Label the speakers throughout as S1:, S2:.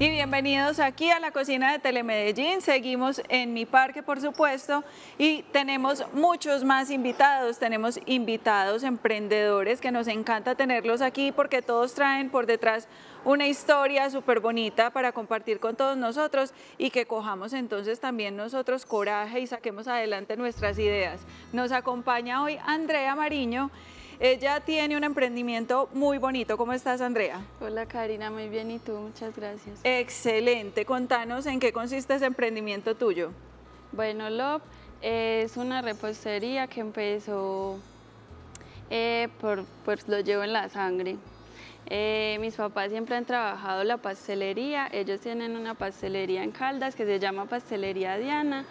S1: y bienvenidos aquí a la cocina de Telemedellín. Seguimos en mi parque, por supuesto, y tenemos muchos más invitados. Tenemos invitados emprendedores que nos encanta tenerlos aquí porque todos traen por detrás una historia súper bonita para compartir con todos nosotros y que cojamos entonces también nosotros coraje y saquemos adelante nuestras ideas. Nos acompaña hoy Andrea Mariño. Ella tiene un emprendimiento muy bonito. ¿Cómo estás, Andrea?
S2: Hola, Karina. Muy bien. ¿Y tú? Muchas gracias.
S1: Excelente. Contanos en qué consiste ese emprendimiento tuyo.
S2: Bueno, Love es una repostería que empezó eh, por, pues lo llevo en la sangre. Eh, mis papás siempre han trabajado la pastelería, ellos tienen una pastelería en Caldas que se llama Pastelería Diana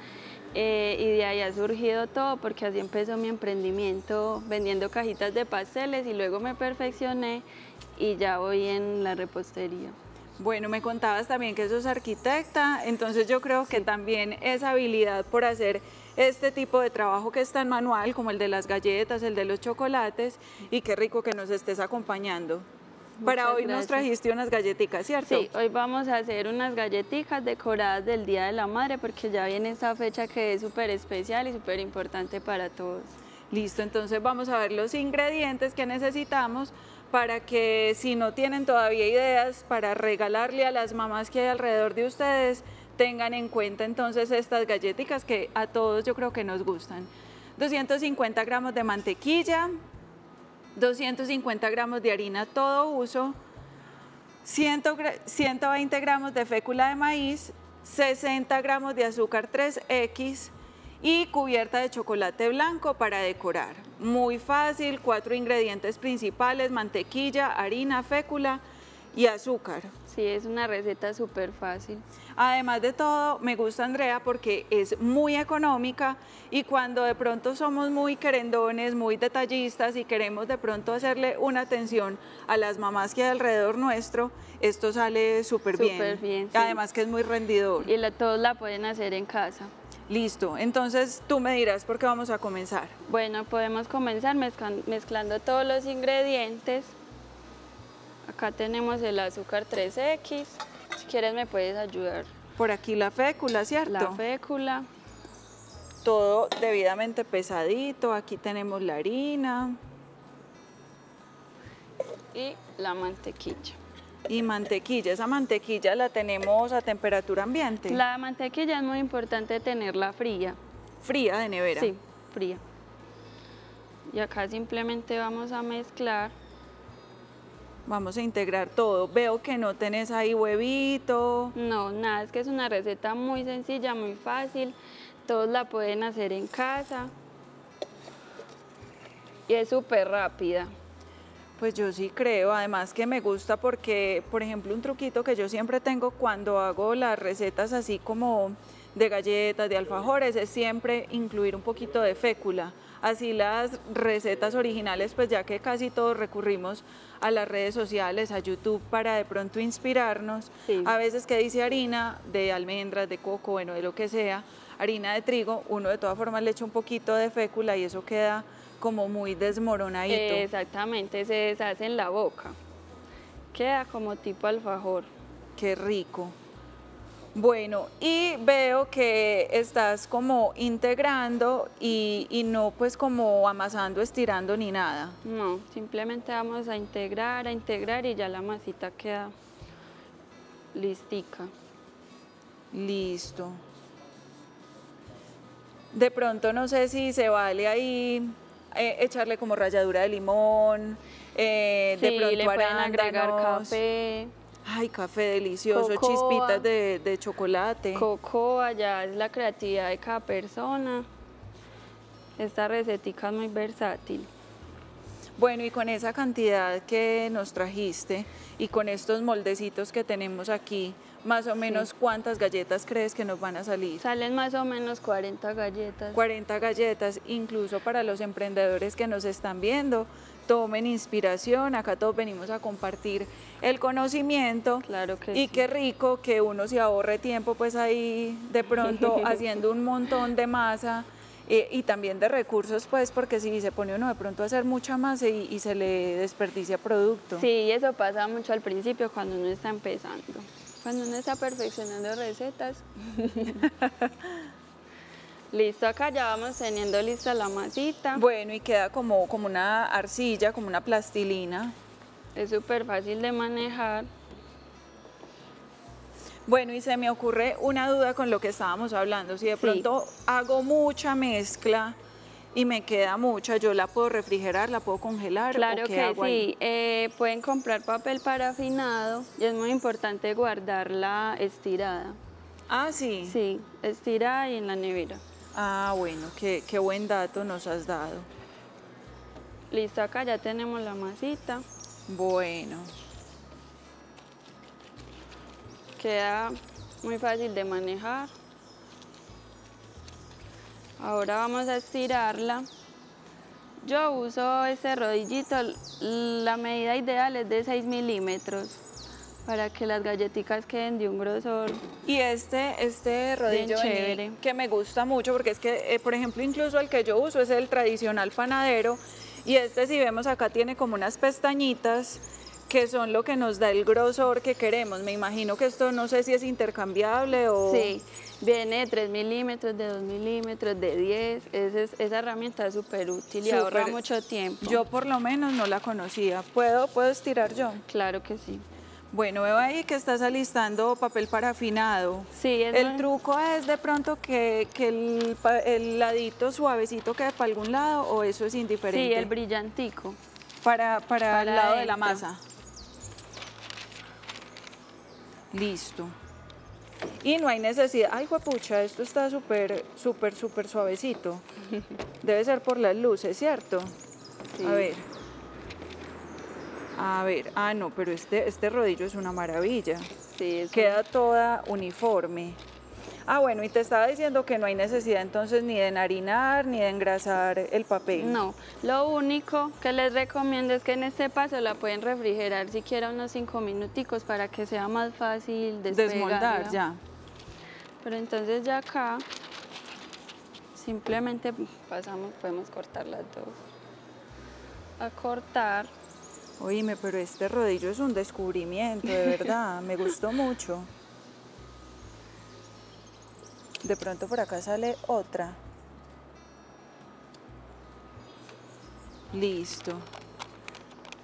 S2: eh, y de ahí ha surgido todo porque así empezó mi emprendimiento vendiendo cajitas de pasteles y luego me perfeccioné y ya voy en la repostería.
S1: Bueno, me contabas también que sos arquitecta, entonces yo creo que también esa habilidad por hacer este tipo de trabajo que es tan manual como el de las galletas, el de los chocolates y qué rico que nos estés acompañando. Para hoy nos trajiste unas galletitas, ¿cierto?
S2: Sí, hoy vamos a hacer unas galletitas decoradas del Día de la Madre porque ya viene esta fecha que es súper especial y súper importante para todos.
S1: Listo, entonces vamos a ver los ingredientes que necesitamos para que si no tienen todavía ideas para regalarle a las mamás que hay alrededor de ustedes, tengan en cuenta entonces estas galletitas que a todos yo creo que nos gustan. 250 gramos de mantequilla, 250 gramos de harina todo uso, 120 gramos de fécula de maíz, 60 gramos de azúcar 3X y cubierta de chocolate blanco para decorar. Muy fácil, cuatro ingredientes principales, mantequilla, harina, fécula y azúcar.
S2: Sí, es una receta súper fácil.
S1: Además de todo, me gusta Andrea porque es muy económica y cuando de pronto somos muy querendones, muy detallistas y queremos de pronto hacerle una atención a las mamás que hay alrededor nuestro, esto sale súper bien.
S2: Súper bien,
S1: Además que es muy rendidor.
S2: Y todos la pueden hacer en casa.
S1: Listo, entonces tú me dirás por qué vamos a comenzar.
S2: Bueno, podemos comenzar mezclando todos los ingredientes. Acá tenemos el azúcar 3X. Si quieres me puedes ayudar.
S1: Por aquí la fécula, ¿cierto?
S2: La fécula.
S1: Todo debidamente pesadito. Aquí tenemos la harina.
S2: Y la mantequilla.
S1: Y mantequilla, esa mantequilla la tenemos a temperatura ambiente.
S2: La mantequilla es muy importante tenerla fría.
S1: ¿Fría de nevera?
S2: Sí, fría. Y acá simplemente vamos a mezclar
S1: Vamos a integrar todo. Veo que no tenés ahí huevito.
S2: No, nada, es que es una receta muy sencilla, muy fácil. Todos la pueden hacer en casa. Y es súper rápida.
S1: Pues yo sí creo, además que me gusta porque, por ejemplo, un truquito que yo siempre tengo cuando hago las recetas así como de galletas, de alfajores, es siempre incluir un poquito de fécula así las recetas originales, pues ya que casi todos recurrimos a las redes sociales, a YouTube para de pronto inspirarnos. A veces que dice harina de almendras, de coco, bueno, de lo que sea, harina de trigo, uno de todas formas le echa un poquito de fécula y eso queda como muy desmoronadito.
S2: Exactamente, se deshace en la boca. Queda como tipo alfajor.
S1: Qué rico. Bueno, y veo que estás como integrando y, no pues como amasando, estirando ni nada.
S2: No, simplemente vamos a integrar, a integrar y ya la masita queda listica.
S1: Listo. De pronto no sé si se vale ahí eh, echarle como ralladura de limón, eh, de pronto
S2: le pueden agregar café.
S1: Ay, café delicioso, chispitas de, de, chocolate.
S2: Cocoa, ya es la creatividad de cada persona. Esta recetica es muy versátil.
S1: Bueno, y con esa cantidad que nos trajiste y con estos moldecitos que tenemos aquí, más o menos cuántas galletas crees que nos van a salir?
S2: Salen más o menos 40 galletas.
S1: 40 galletas, incluso para los emprendedores que nos están viendo, tomen inspiración, acá todos venimos a compartir el conocimiento.
S2: Claro que
S1: y qué rico que uno se ahorre tiempo pues ahí de pronto haciendo un montón de masa eh, y también de recursos pues porque si se pone uno de pronto a hacer mucha masa y, se le desperdicia producto.
S2: Sí, eso pasa mucho al principio cuando uno está empezando. Cuando uno está perfeccionando recetas. Listo, acá ya vamos teniendo lista la masita.
S1: Bueno, y queda como, como una arcilla, como una plastilina.
S2: Es súper fácil de manejar.
S1: Bueno, y se me ocurre una duda con lo que estábamos hablando. Si de pronto hago mucha mezcla y me queda mucha, ¿yo la puedo refrigerar, la puedo congelar?
S2: Claro que sí. Eh, pueden comprar papel parafinado y es muy importante guardarla estirada.
S1: Ah, sí.
S2: Sí, estirada y en la nevera.
S1: Ah, bueno, qué, qué buen dato nos has dado.
S2: Listo, acá ya tenemos la masita.
S1: Bueno.
S2: Queda muy fácil de manejar. Ahora vamos a estirarla. Yo uso este rodillito, la medida ideal es de 6 milímetros para que las galletitas queden de un grosor.
S1: Y este, este rodillo chévere. que me gusta mucho porque es que, eh, por ejemplo, incluso el que yo uso es el tradicional panadero y este si vemos acá tiene como unas pestañitas que son lo que nos da el grosor que queremos. Me imagino que esto no sé si es intercambiable o...
S2: Sí, viene de 3 milímetros, de 2 milímetros, de 10. esa herramienta es súper útil y ahorra mucho tiempo.
S1: Yo por lo menos no la conocía. ¿Puedo, ¿Puedo estirar yo?
S2: Claro que sí.
S1: Bueno, veo ahí que estás alistando papel parafinado.
S2: Sí,
S1: es El truco es de pronto que, el, el, ladito suavecito quede para algún lado o eso es indiferente.
S2: Sí, el brillantico.
S1: Para, para, el lado de la masa. Listo. Y no hay necesidad. Ay, pucha, esto está súper, súper, súper suavecito. Debe ser por las luces, ¿cierto? A ver. A ver, ah, no, pero este, este rodillo es una maravilla.
S2: Sí,
S1: Queda toda uniforme. Ah, bueno, y te estaba diciendo que no hay necesidad entonces ni de enharinar ni de engrasar el papel.
S2: No, lo único que les recomiendo es que en este paso la pueden refrigerar siquiera unos 5 minuticos para que sea más fácil
S1: desmoldar ya.
S2: Pero entonces ya acá simplemente pasamos, podemos cortar las dos. A cortar.
S1: Oíme, pero este rodillo es un descubrimiento, de verdad, me gustó mucho. De pronto por acá sale otra. Listo.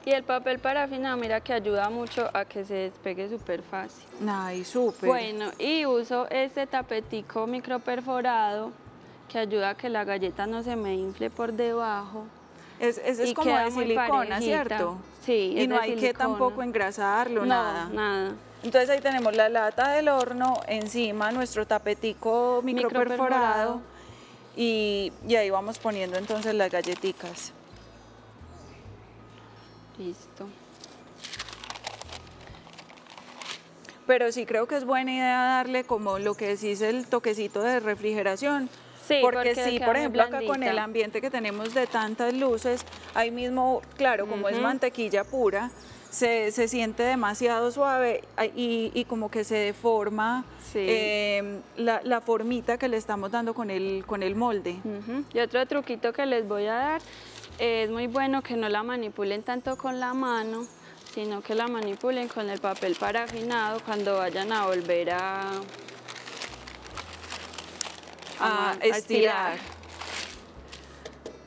S2: Y el papel parafinado, mira que ayuda mucho a que se despegue súper fácil.
S1: Ay, súper.
S2: Bueno, y uso este tapetico microperforado que ayuda a que la galleta no se me infle por debajo.
S1: Es, es, como de silicona, ¿cierto?
S2: Sí,
S1: Y no hay que tampoco engrasarlo,
S2: no,
S1: nada.
S2: nada.
S1: Entonces ahí tenemos la lata del horno, encima nuestro tapetico microperforado y, y ahí vamos poniendo entonces las galletitas.
S2: Listo.
S1: Pero sí creo que es buena idea darle como lo que decís el toquecito de refrigeración.
S2: Sí,
S1: porque, sí, por ejemplo, acá con el ambiente que tenemos de tantas luces, ahí mismo, claro, como es mantequilla pura, se, siente demasiado suave y, como que se deforma em, la, formita que le estamos dando con el, con el molde.
S2: Y otro truquito que les voy a dar, es muy bueno que no la manipulen tanto con la mano, sino que la manipulen con el papel parafinado cuando vayan a volver a,
S1: a, estirar.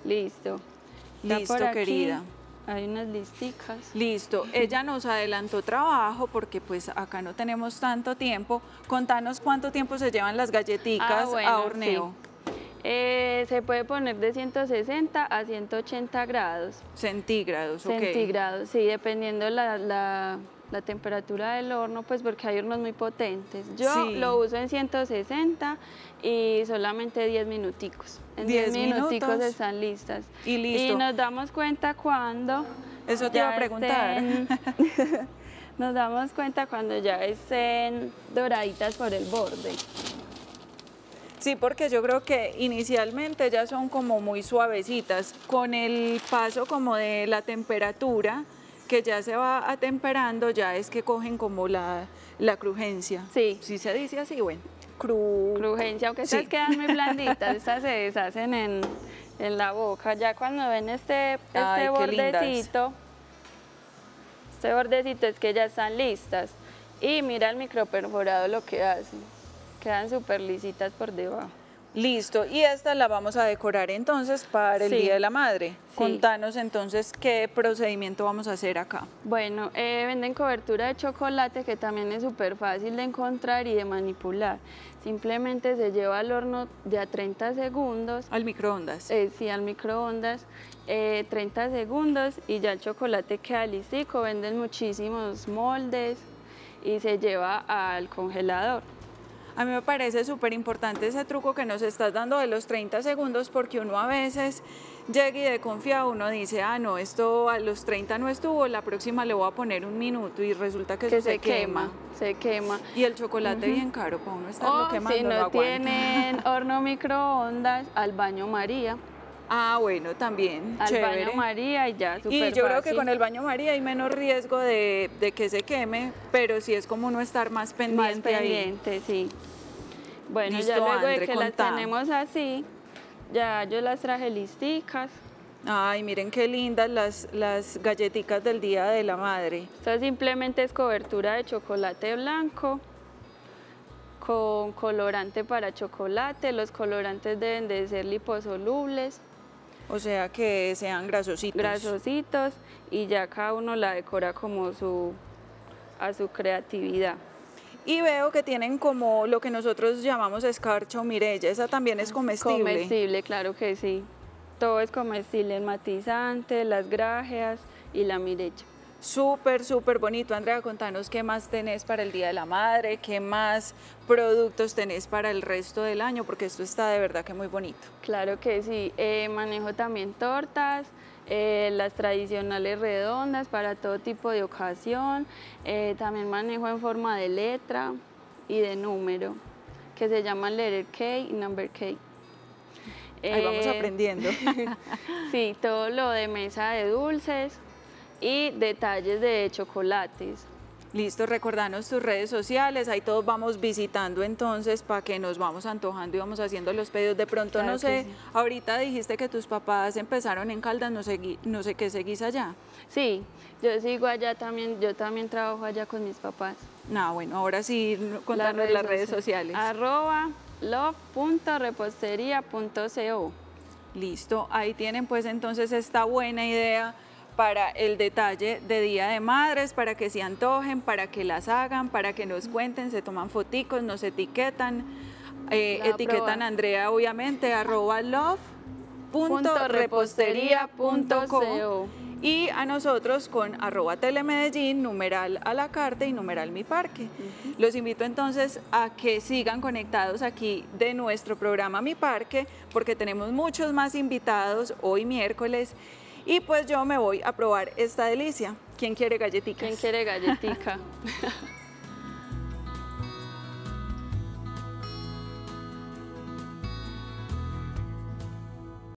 S2: Listo.
S1: Listo, querida.
S2: Hay unas listicas.
S1: Listo. Ella nos adelantó trabajo porque pues acá no tenemos tanto tiempo. Contanos cuánto tiempo se llevan las galletitas ah, a horneo.
S2: Eh, se puede poner de 160 a 180 grados.
S1: Centígrados,
S2: ok. Centígrados, sí, dependiendo la, la, temperatura del horno, pues porque hay hornos muy potentes. Yo lo uso en 160 y solamente 10 minuticos. En 10 minuticos están listas.
S1: Y listo.
S2: Y nos damos cuenta cuando...
S1: Eso te iba a preguntar.
S2: nos damos cuenta cuando ya estén doraditas por el borde.
S1: Sí, porque yo creo que inicialmente ya son como muy suavecitas. Con el paso como de la temperatura, que ya se va atemperando, ya es que cogen como la, la crujencia.
S2: Sí.
S1: Si se dice así, bueno
S2: crujencia, aunque estas quedan muy blanditas, estas se deshacen en, la boca. Ya cuando ven este, este bordecito, este bordecito es que ya están listas. Y mira el microperforado lo que hace. Quedan súper lisitas por debajo.
S1: Listo, y esta la vamos a decorar entonces para el Día de la Madre. Contanos entonces qué procedimiento vamos a hacer acá.
S2: Bueno, eh, venden cobertura de chocolate que también es súper fácil de encontrar y de manipular. Simplemente se lleva al horno de a 30 segundos.
S1: ¿Al microondas?
S2: Eh, sí, al microondas. 30 eh, segundos y ya el chocolate queda listico. Venden muchísimos moldes y se lleva al congelador.
S1: A mí me parece súper importante ese truco que nos estás dando de los 30 segundos porque uno a veces llega y de confiado uno dice, ah, no, esto a los 30 no estuvo, la próxima le voy a poner un minuto y resulta que, se, quema.
S2: Se quema.
S1: Y el chocolate bien caro para uno estarlo
S2: oh,
S1: quemando.
S2: Si no, tienen horno microondas, al baño María.
S1: Ah, bueno, también.
S2: Al baño María y ya,
S1: Y yo creo que con el baño María hay menos riesgo de, que se queme, pero sí es como uno estar más pendiente,
S2: más pendiente sí. Bueno, ya luego de que las tenemos así, ya yo las traje listicas.
S1: Ay, miren qué lindas las, las galletitas del Día de la Madre.
S2: Esto simplemente es cobertura de chocolate blanco con colorante para chocolate. Los colorantes deben de ser liposolubles.
S1: O sea que sean grasositos.
S2: Grasositos y ya cada uno la decora como su, a su creatividad.
S1: Y veo que tienen como lo que nosotros llamamos escarcha o mirella, esa también es comestible.
S2: Comestible, claro que sí. Todo es comestible, el matizante, las grajeas y la mirella.
S1: Súper, súper bonito. Andrea, contanos qué más tenés para el Día de la Madre, qué más productos tenés para el resto del año, porque esto está de verdad que muy bonito.
S2: Claro que sí. Eh, manejo también tortas, eh, las tradicionales redondas para todo tipo de ocasión. Eh, también manejo en forma de letra y de número, que se llaman letter K y number K.
S1: Ahí vamos aprendiendo.
S2: sí, todo lo de mesa de dulces, y detalles de chocolates.
S1: Listo, recordanos tus redes sociales, ahí todos vamos visitando entonces para que nos vamos antojando y vamos haciendo los pedidos. De pronto, no sé, ahorita dijiste que tus papás empezaron en Caldas, no sé, no sé qué seguís allá.
S2: Sí, yo sigo allá también, yo también trabajo allá con mis papás.
S1: No, bueno, ahora sí, contanos las redes, sociales.
S2: Arroba love.repostería.co
S1: Listo, ahí tienen pues entonces esta buena idea para el detalle de Día de Madres, para que se antojen, para que las hagan, para que nos cuenten, se toman foticos, nos etiquetan, eh, etiquetan a Andrea obviamente, arroba love.repostería.co y a nosotros con arroba telemedellín, numeral a la carta y numeral mi parque. Los invito entonces a que sigan conectados aquí de nuestro programa Mi Parque porque tenemos muchos más invitados hoy miércoles y pues yo me voy a probar esta delicia. ¿Quién quiere galletica?
S2: ¿Quién quiere galletica?